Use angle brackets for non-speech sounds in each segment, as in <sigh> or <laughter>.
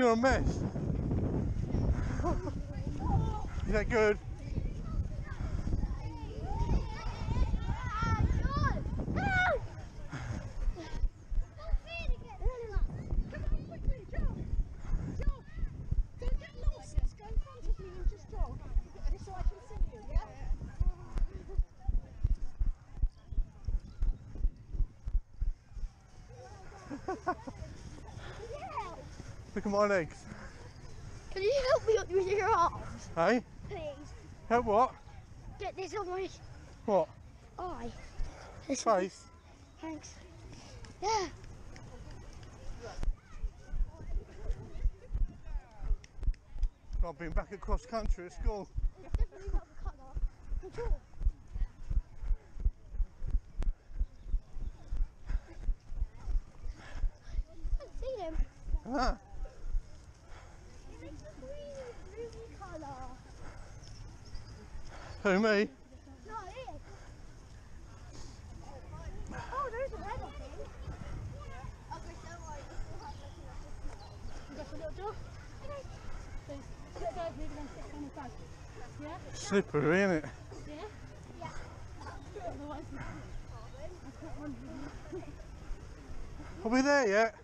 You're a mess. <laughs> Is that good? Come on quickly, Joe. Joe, don't get lost. Just go in front of me and just jog. Just so I can see you, yeah? Look at my legs. Can you help me up with your arms, Hey? please? Help what? Get this on my What? eye. This one. Face? Thanks. Yeah. I've been back at cross country at school. It's definitely not the colour. For sure. I haven't seen him. Ah, It's a green, green colour. Who, me? No, it is. There's a red one. You got your little dog? Please. Let go of me and then sit on the bag. Yeah? Yeah? Are we there yet?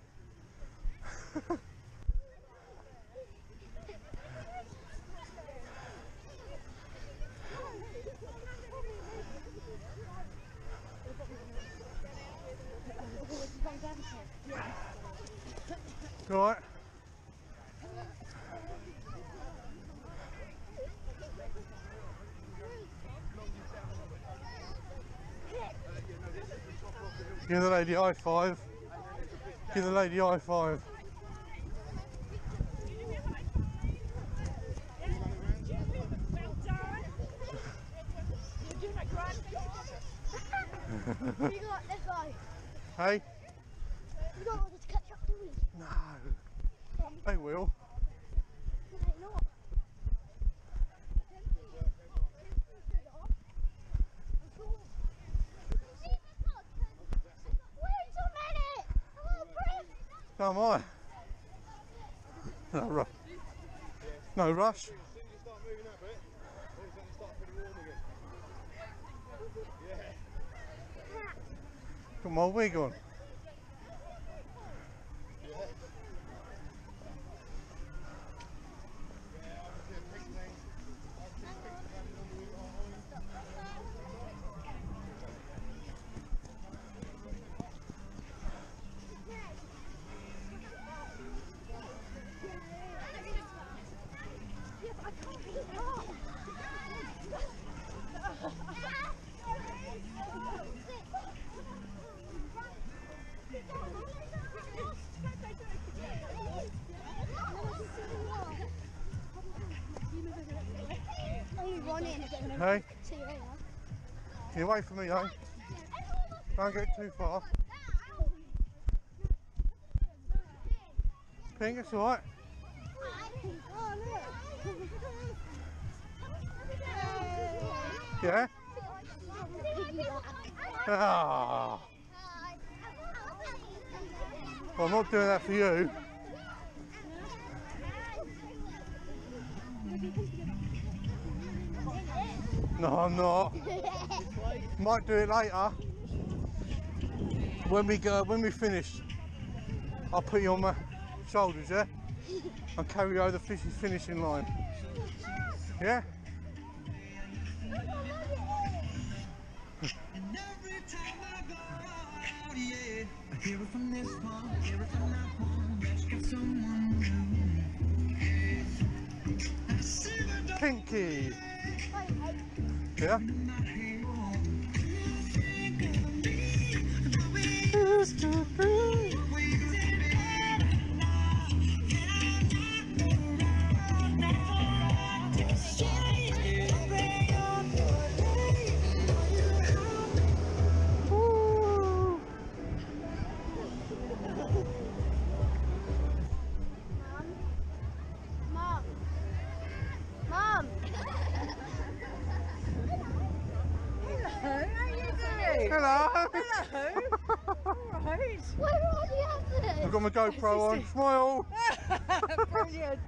<laughs> Right. Give the lady high five. Give the lady high five. Well. You're doing a grand You got. Hey? You don't want to catch up to me. No. They will. I'm on. No rush. No rush. As soon as you start moving that bit, all of a sudden it starts pretty warm again. Yeah. Got my wig on. Only one in. Hey? See you later. You away from me, eh? Don't get too far. Pink, it's alright. Yeah? Ah. Well, I'm not doing that for you. No, I'm not. Might do it later. When we go, when we finish, I'll put you on my shoulders, yeah? And carry over the fish- finishing line. Yeah? Kinky. Yeah? in Hello. Right. Why do I have? I've got my GoPro on. Smile. <laughs> Brilliant.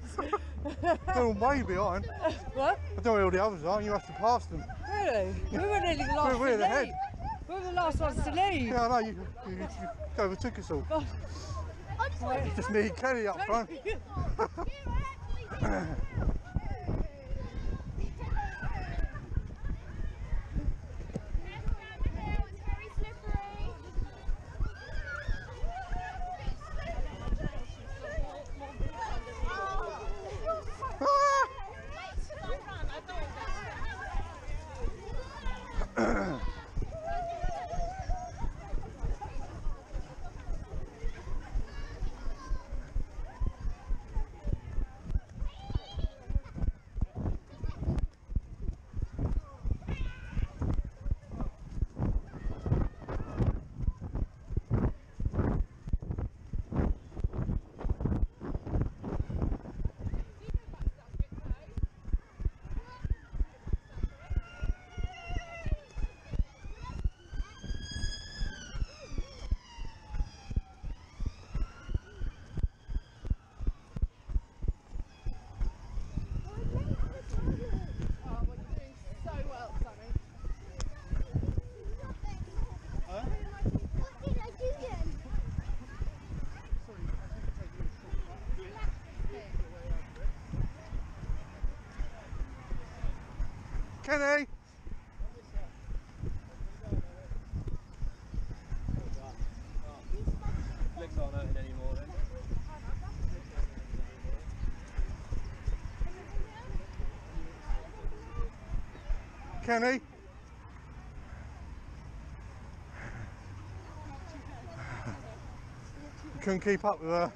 They're all way behind. what? I don't know where all the others are. You must have passed them. Really? We were nearly the last we're to ahead. leave. We were the last ones to leave. Yeah, I know. You, you, you overtook us all. I just want Just need Kenny up front. <laughs> <laughs> What did I do then? Kenny! Legs aren't hurting anymore then. Kenny! Couldn't keep up with her.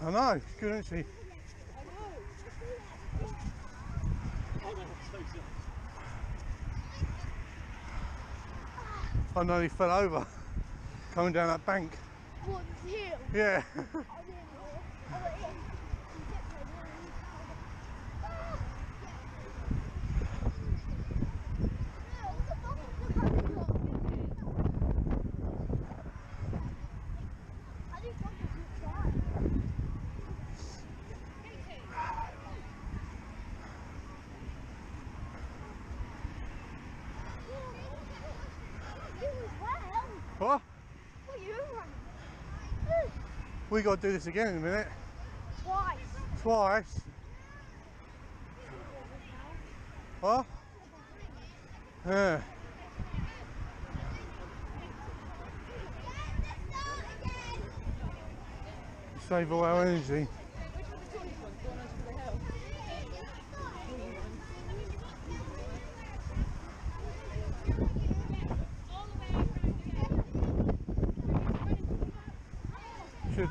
I know, isn't she? I nearly fell over coming down that bank. What you? Yeah. I didn't know. I went in. He kept saying, "Ah!" No, it's the bottom of the I didn't want to try. You as well. what? What you running? We got to do this again in a minute. Twice. Twice. What? Yeah. Save all our energy.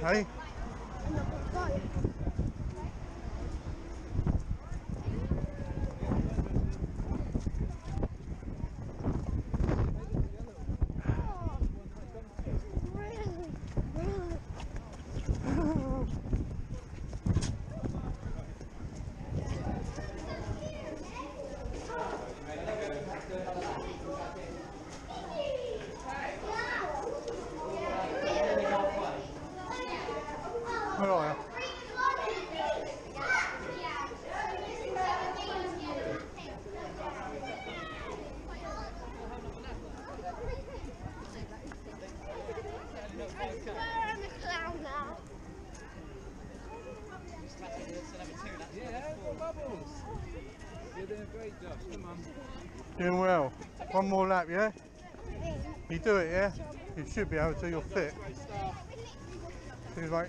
Hey? Doing well. One more lap, yeah? You do it, yeah? You should be able to, you're fit. Cheers, mate.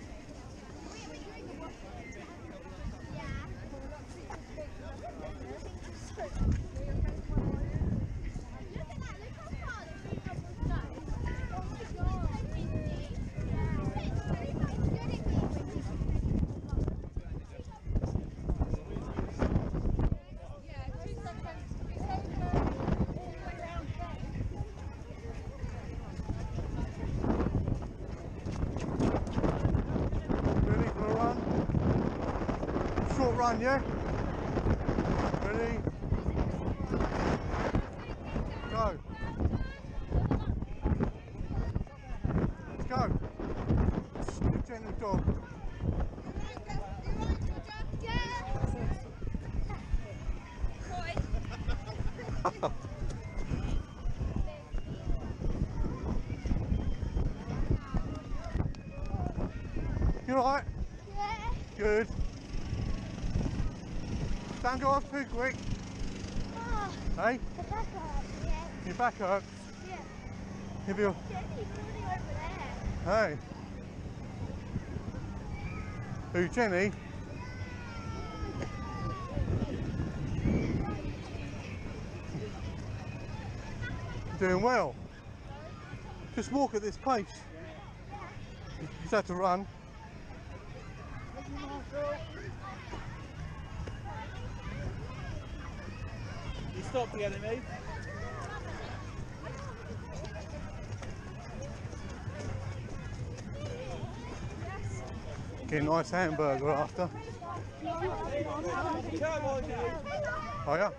Look at that, look how far the tree jump was going. Oh my god. Run, yeah? Ready? Go. Let's go. Good gentle dog. <laughs> You alright? Yeah. Good. Don't go off too quick. Oh, Hey, the back up. Yeah. your back hurts. Yeah. If you Jenny's already over there. hey. Who, Jenny? Doing well. Just walk at this pace. You just have to run. Stop the enemy. Get a nice hamburger after. Oh yeah?